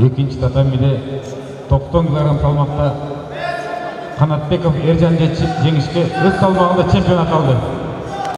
екінші татамиде тоқсан килограмм салмақта қанатбеков ержан жеңішке өз салмағында чемпион аталды